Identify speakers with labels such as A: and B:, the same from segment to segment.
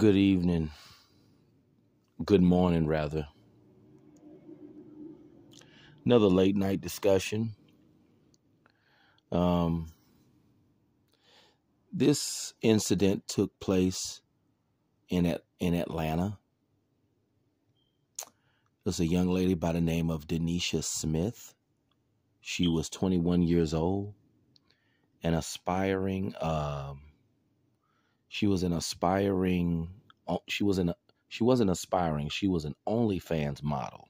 A: Good evening. Good morning, rather. Another late night discussion. Um, this incident took place in at, in Atlanta. There's a young lady by the name of Denisha Smith. She was 21 years old, an aspiring. Um, she was an aspiring. She was an. She wasn't aspiring. She was an OnlyFans model.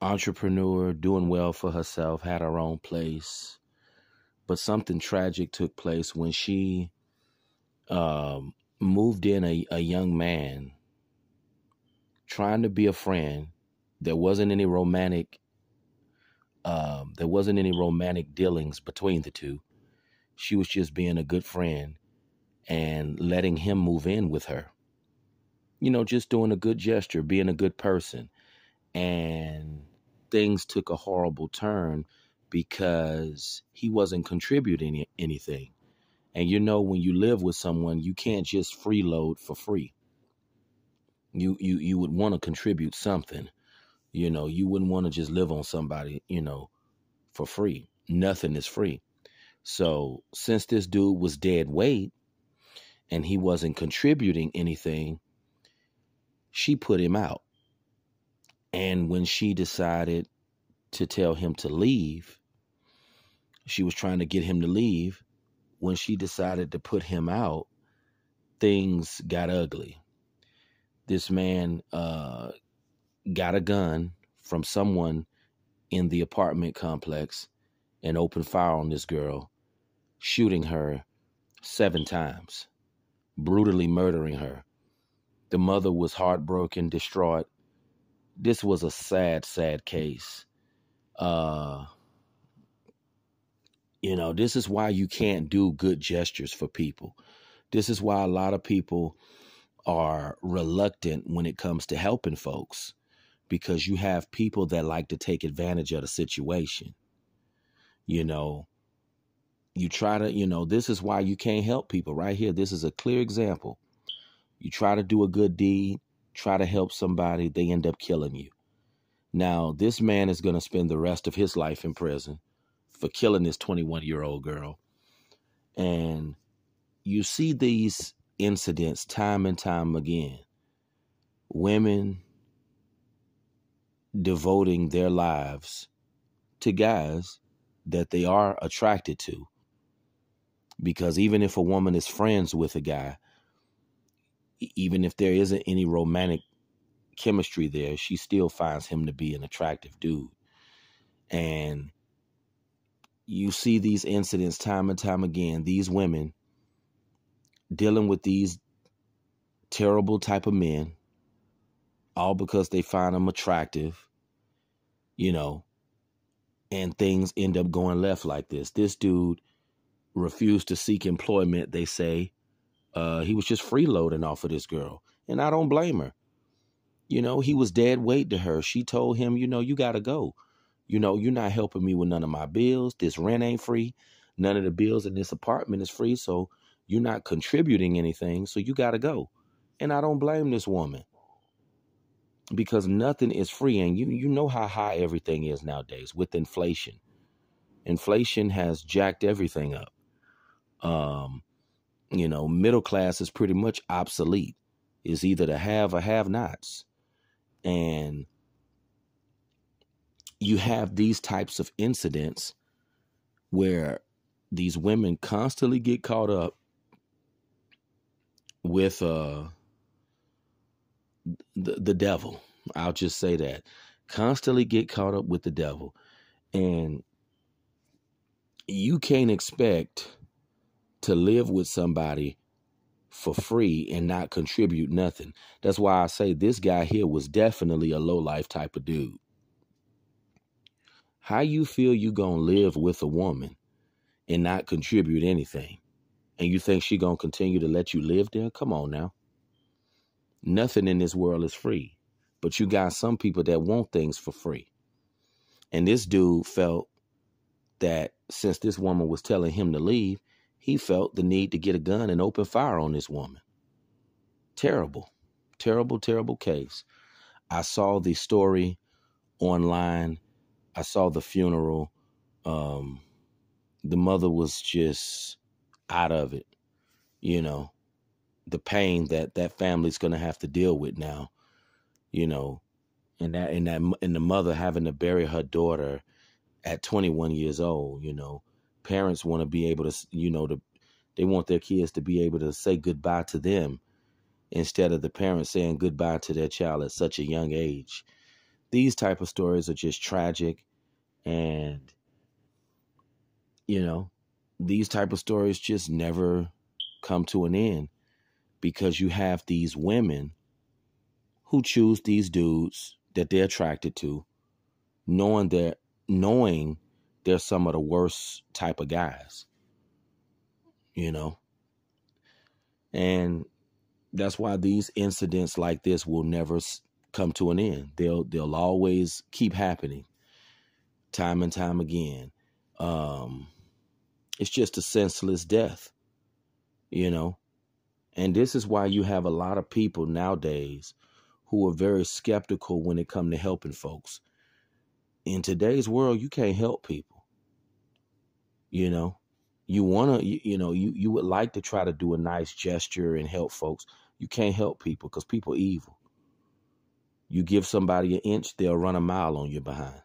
A: Entrepreneur, doing well for herself, had her own place, but something tragic took place when she um, moved in a, a young man trying to be a friend. There wasn't any romantic. Um, there wasn't any romantic dealings between the two. She was just being a good friend and letting him move in with her. You know, just doing a good gesture, being a good person. And things took a horrible turn because he wasn't contributing anything. And you know, when you live with someone, you can't just freeload for free. You you you would want to contribute something. You know, you wouldn't want to just live on somebody, you know, for free. Nothing is free. So since this dude was dead weight and he wasn't contributing anything, she put him out. And when she decided to tell him to leave, she was trying to get him to leave. When she decided to put him out, things got ugly. This man uh, got a gun from someone in the apartment complex and opened fire on this girl shooting her seven times, brutally murdering her. The mother was heartbroken, distraught. This was a sad, sad case. Uh, you know, this is why you can't do good gestures for people. This is why a lot of people are reluctant when it comes to helping folks because you have people that like to take advantage of the situation. You know, you try to, you know, this is why you can't help people right here. This is a clear example. You try to do a good deed, try to help somebody, they end up killing you. Now, this man is going to spend the rest of his life in prison for killing this 21 year old girl. And you see these incidents time and time again. Women devoting their lives to guys that they are attracted to because even if a woman is friends with a guy, even if there isn't any romantic chemistry there, she still finds him to be an attractive dude. And you see these incidents time and time again, these women dealing with these terrible type of men, all because they find them attractive, you know, and things end up going left like this. This dude refused to seek employment, they say. Uh, he was just freeloading off of this girl. And I don't blame her. You know, he was dead weight to her. She told him, you know, you got to go. You know, you're not helping me with none of my bills. This rent ain't free. None of the bills in this apartment is free. So you're not contributing anything. So you got to go. And I don't blame this woman because nothing is free. And you, you know how high everything is nowadays with inflation. Inflation has jacked everything up um, you know, middle class is pretty much obsolete. Is either the have or have nots. And you have these types of incidents where these women constantly get caught up with uh the, the devil. I'll just say that. Constantly get caught up with the devil. And you can't expect to live with somebody for free and not contribute nothing. That's why I say this guy here was definitely a low life type of dude. How you feel you gonna live with a woman and not contribute anything? And you think she gonna continue to let you live there? Come on now. Nothing in this world is free. But you got some people that want things for free. And this dude felt that since this woman was telling him to leave, he felt the need to get a gun and open fire on this woman. Terrible, terrible, terrible case. I saw the story online. I saw the funeral. Um, the mother was just out of it, you know, the pain that that family's going to have to deal with now, you know, and that and that and the mother having to bury her daughter at 21 years old, you know, parents want to be able to, you know, to they want their kids to be able to say goodbye to them instead of the parents saying goodbye to their child at such a young age. These type of stories are just tragic and you know, these type of stories just never come to an end because you have these women who choose these dudes that they're attracted to knowing that knowing they're some of the worst type of guys you know? And that's why these incidents like this will never come to an end. They'll they'll always keep happening time and time again. Um it's just a senseless death, you know? And this is why you have a lot of people nowadays who are very skeptical when it comes to helping folks. In today's world, you can't help people. You know, you want to, you, you, know, you, you would like to try to do a nice gesture and help folks. You can't help people because people evil. You give somebody an inch, they'll run a mile on your behind.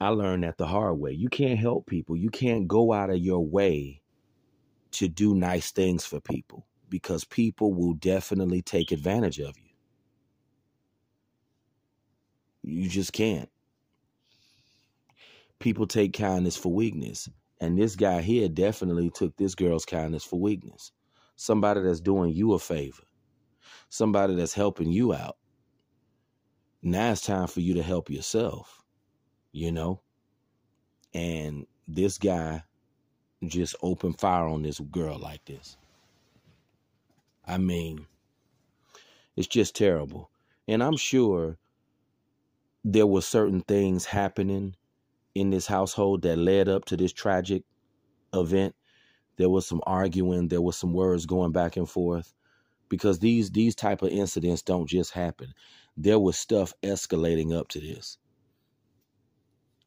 A: I learned that the hard way. You can't help people. You can't go out of your way to do nice things for people because people will definitely take advantage of you. You just can't. People take kindness for weakness. And this guy here definitely took this girl's kindness for weakness. Somebody that's doing you a favor, somebody that's helping you out. Now it's time for you to help yourself you know? And this guy just opened fire on this girl like this. I mean, it's just terrible. And I'm sure there were certain things happening in this household that led up to this tragic event. There was some arguing, there was some words going back and forth because these these type of incidents don't just happen. There was stuff escalating up to this.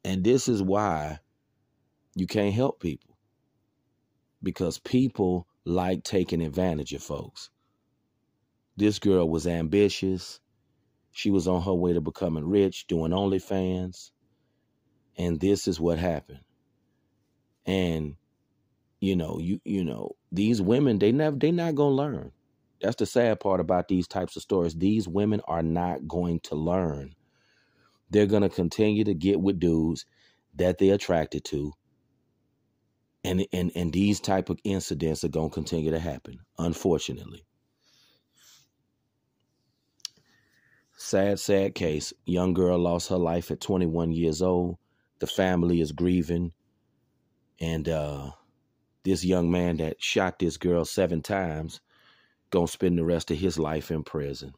A: And this is why you can't help people because people like taking advantage of folks. This girl was ambitious. She was on her way to becoming rich, doing OnlyFans. And this is what happened. And you know, you you know, these women, they never they not gonna learn. That's the sad part about these types of stories. These women are not going to learn they're going to continue to get with dudes that they're attracted to and and and these type of incidents are going to continue to happen unfortunately. Sad sad case. Young girl lost her life at 21 years old. The family is grieving. And uh this young man that shot this girl seven times gonna spend the rest of his life in prison.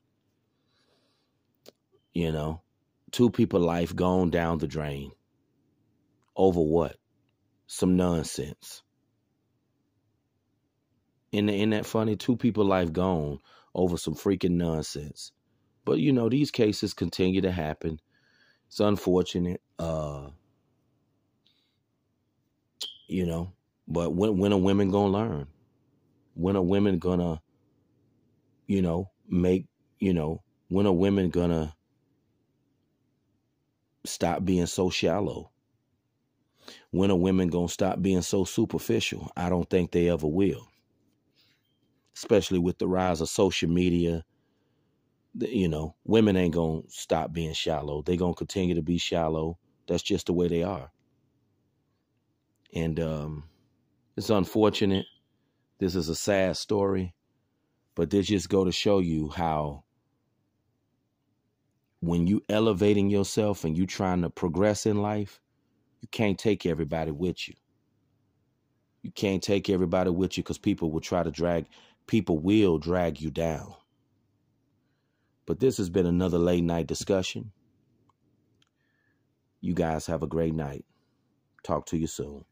A: You know two people life gone down the drain. Over what some nonsense. In the, in that funny two people life gone over some freaking nonsense. But you know these cases continue to happen. It's unfortunate uh you know but when when are women gonna learn? When are women gonna you know make you know when are women gonna stop being so shallow? When are women going to stop being so superficial? I don't think they ever will. Especially with the rise of social media. You know, women ain't going to stop being shallow. They're going to continue to be shallow. That's just the way they are. And um, it's unfortunate. This is a sad story. But this just go to show you how when you elevating yourself and you trying to progress in life, you can't take everybody with you. You can't take everybody with you because people will try to drag, people will drag you down. But this has been another late night discussion. You guys have a great night. Talk to you soon.